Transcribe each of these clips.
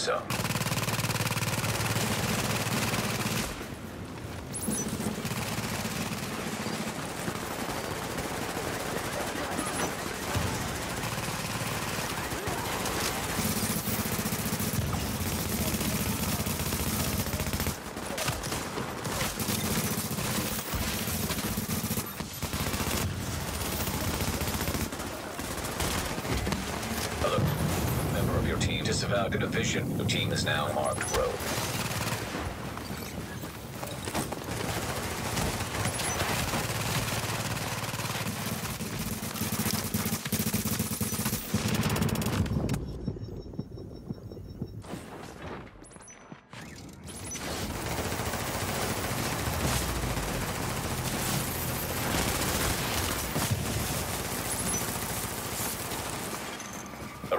so. Tucker Division. Your team is now marked road.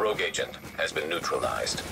rogue agent has been neutralized.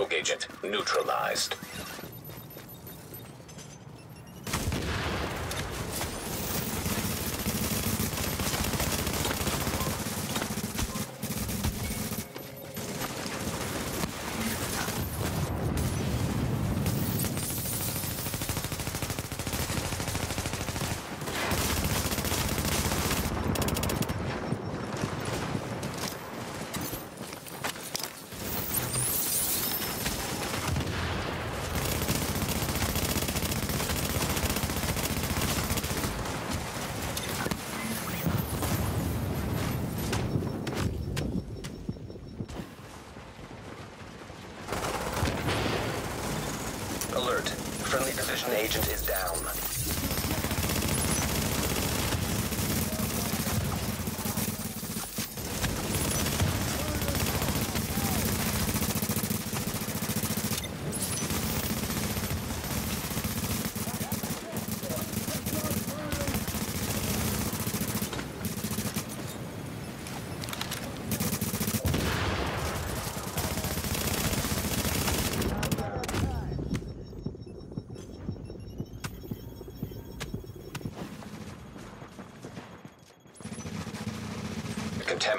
Rogue agent neutralized. Alert. Friendly position agent is down.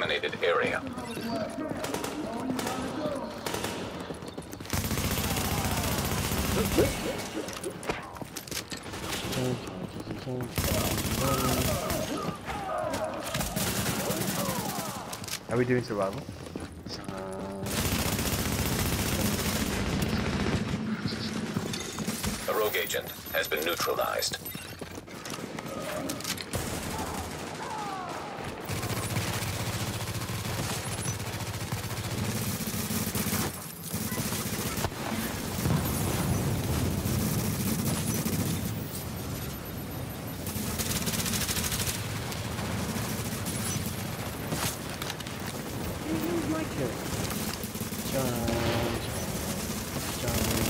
Contaminated area. Are we doing survival? A rogue agent has been neutralized. Where's my kill? John, John, John.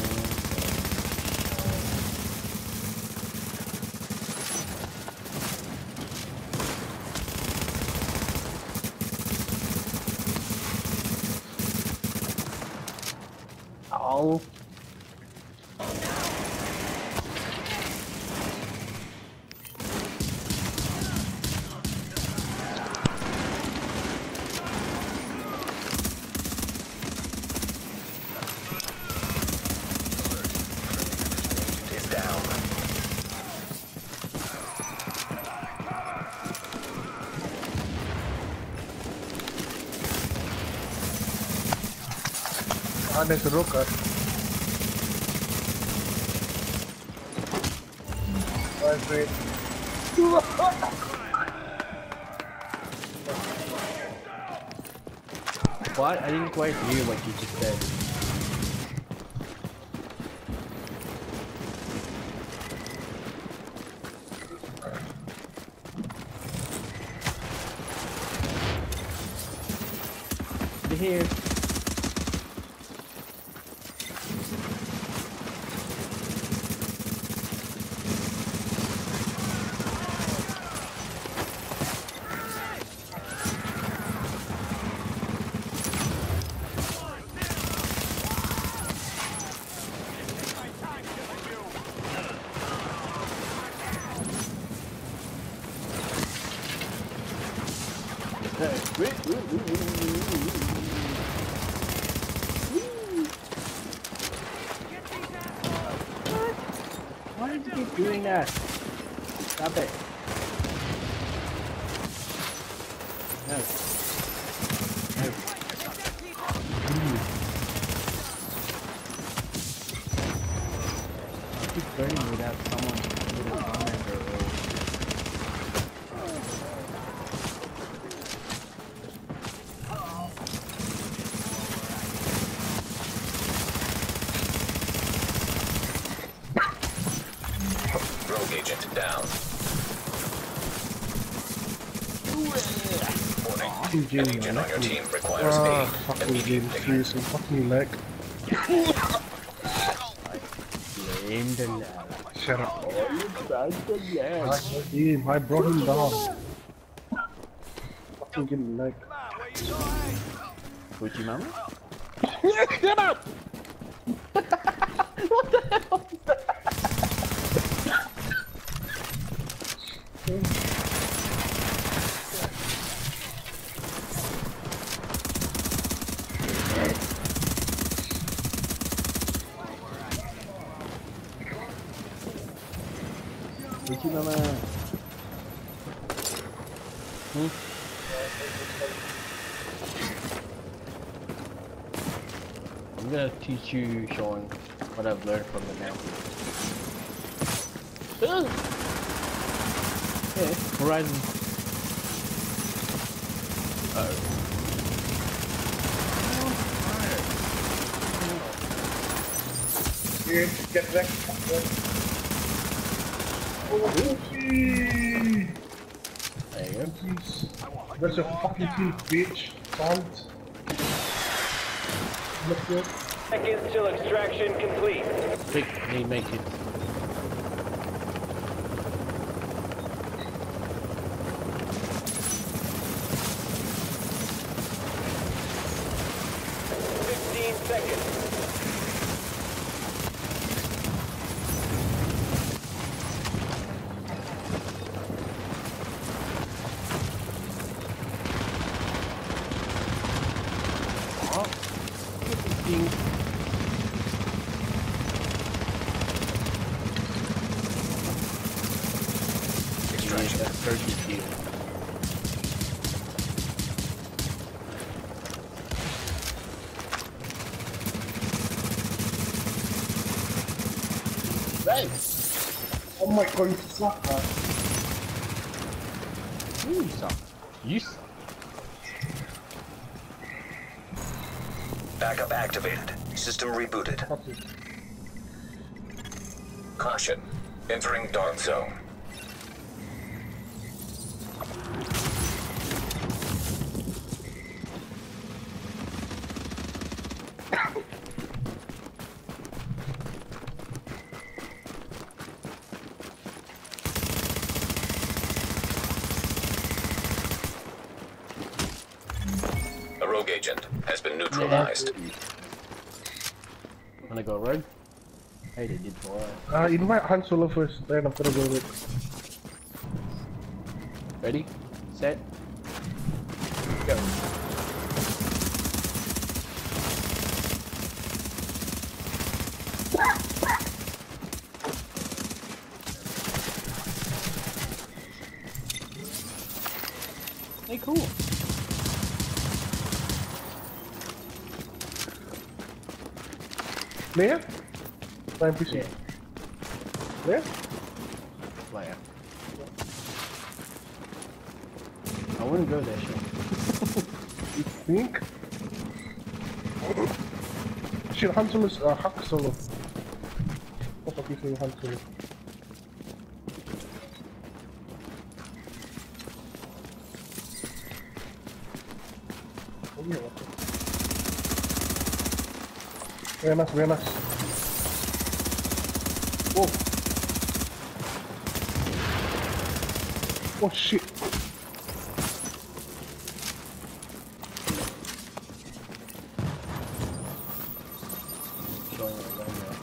Oh. Is down. Ada kerokat. Wait. What? I didn't quite hear what you just said. Here. Why did you keep doing that? Stop it. down. An agent on your team requires ah, aid. Immediate defuse and fucking leg. Shut up. Oh, I brought him down. Fucking leg. Would you mama? Shut up! Gucci mama. I'm gonna teach you, Sean, what I've learned from the map. Ugh. Hey, Horizon. Oh. Jim, get back. Oh, Gucci! There you go. Jeez. Where's your fucking teeth, bitch? Cunt. Look good. Seconds till extraction complete. Quick, hey, make it. Fifteen seconds. Oh. Ding. Extraction. Yeah, turkey kill. Nice. Oh my god, you suck, man. You suck. You suck. Activated. System rebooted. Caution. Entering dark zone. A rogue agent has been neutralized. Wanna go rogue? Hey, they did for us. Uh, invite Han Solo first, then I'm gonna go with. Ready? Set? Go. Hey, cool. Leia? By NPC. Yeah. Player. I wouldn't go there, Sean. You think? Shit, Han Solo's uh, Hack Solo. What the fuck is Han Solo? Oh, yeah, what the- Very nice, very nice. Whoa. Oh shit. Showing it right now.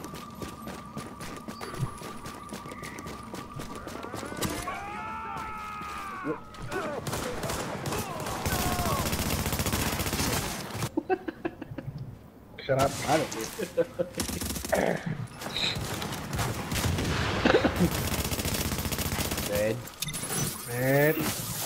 Shut up. I don't Red. Man.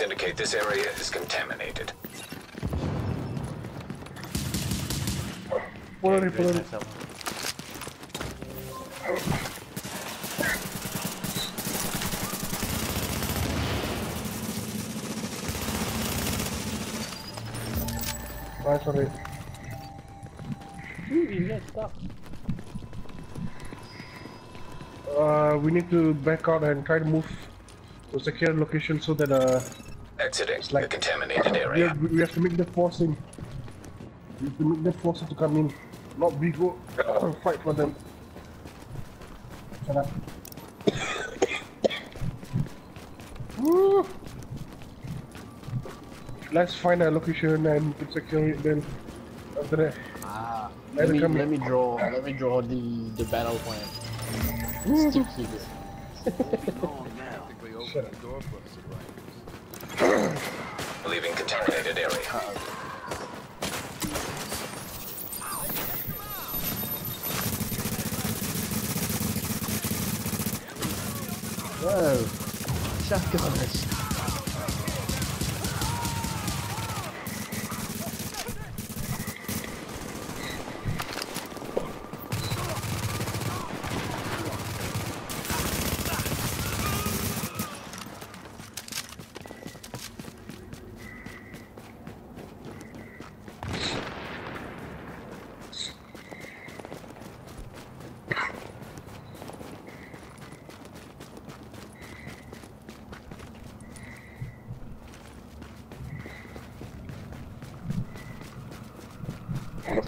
Indicate this area is contaminated. Por ahí, por ahí. Vai, sorry. Uh, we need to back out and try to move to a secure location so that uh, Exiting like- the contaminated we area. have, we have to make the forcing. We have to make the forcing to come in, not we go fight for them. Shut up. Woo! Let's find a location and secure it then. After that, Ah, Let let me let in. me draw let me draw the the battle plan. Stick figure. Practically opened the door for us survivors. Leaving contaminated area. Whoa, shotgunners.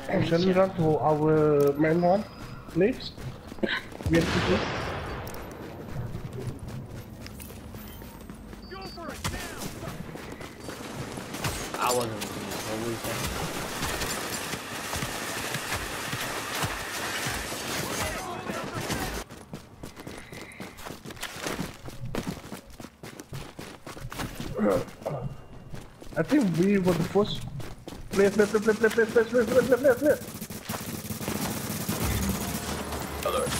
Shall we run to our main one, please? We have to do. I wasn't looking at what were you saying? I think we were the first. Play, play, play, play, play, play, play, play, play, play, play, play. Alert.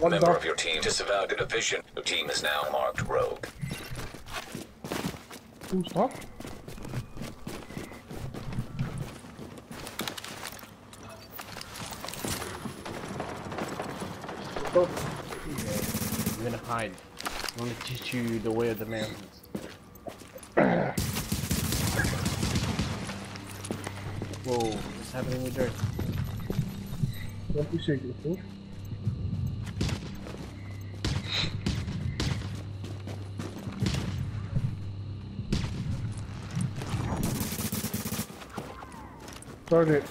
One Member of your team disavowed a division. Your team is now marked rogue. Two stop. Oh, I'm gonna hide. I'm gonna teach you the way of the mountains. Whoa, what's happening with dirt? Don't be shaking. Started it.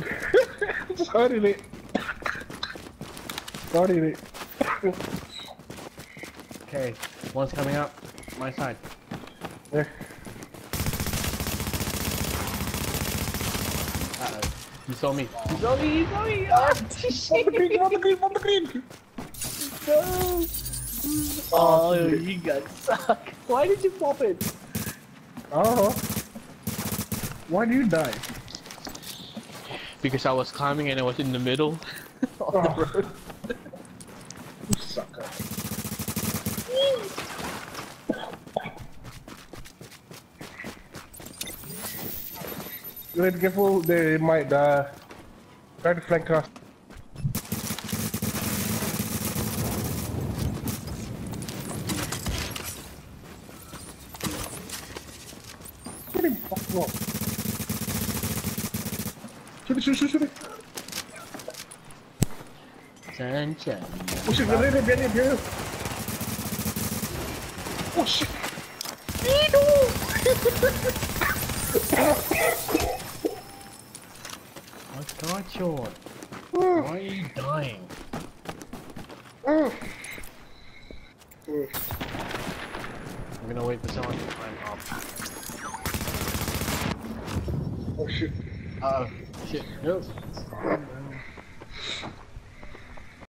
Started it. Started it. okay, one's coming up. My side. There. Oh. He saw me. He saw me. He saw me. Oh, On the green, on the green, on the green! no. Oh, oh you guys suck. Why did you pop it? I don't. Why did you die? Because I was climbing and I was in the middle. of Oh. You You need be careful, they might uh, try to flank us. Shoot him, fuck him up. Shoot it, shoot it, shoot it, shoot it. Sunshine. Oh shit, behind him, behind him, behind him. Oh shit. I 今日